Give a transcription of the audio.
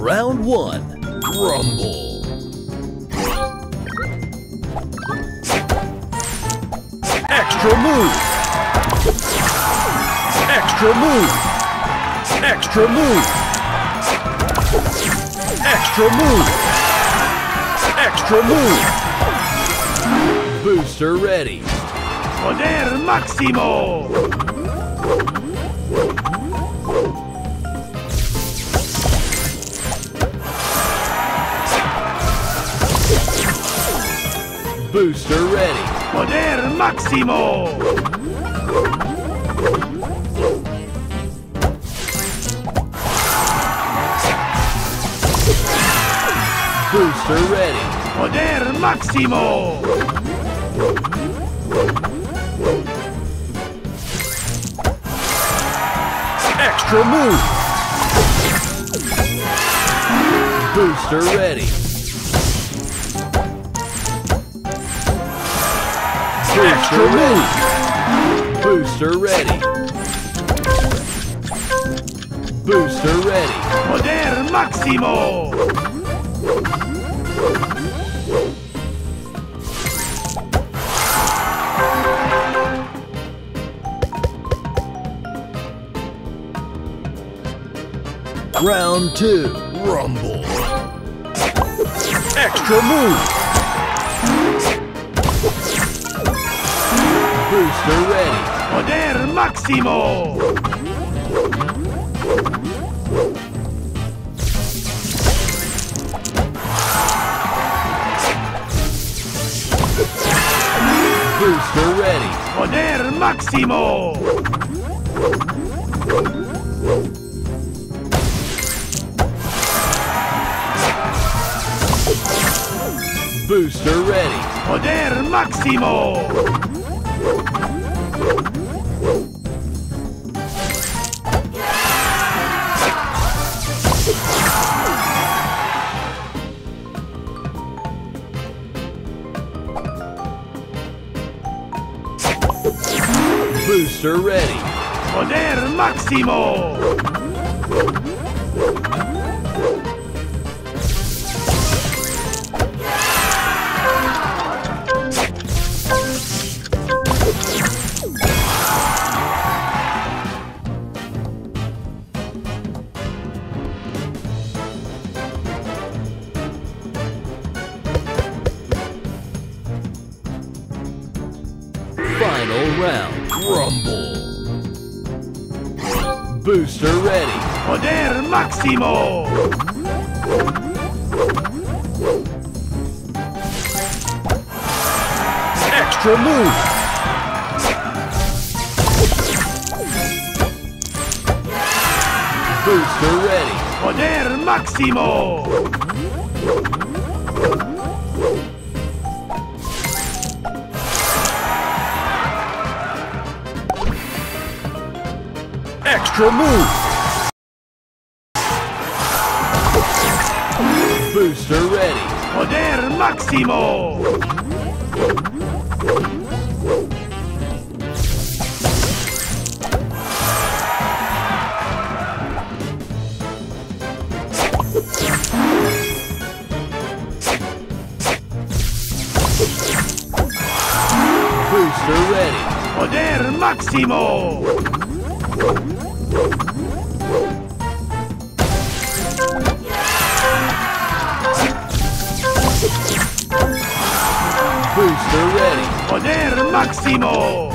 Round one. Rumble. Extra move. Extra move. Extra move. Extra move. Extra move. Booster ready. Poder máximo. Booster ready. Poder máximo. Booster ready. Poder máximo. Extra move. Booster ready. Extra move. Booster ready. Booster ready. Poder máximo. Round two. Rumble. Extra move. Booster ready. Poder máximo. Booster ready. Poder máximo. Booster ready. Poder máximo. Booster ready. Poder máximo. Final round. Rumble. Booster ready. Poder máximo. Extra move. Booster ready. Poder máximo. Extra move. Booster ready. Poder máximo. Booster ready. Poder máximo. Booster ready. Poder máximo.